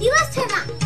岩瀬様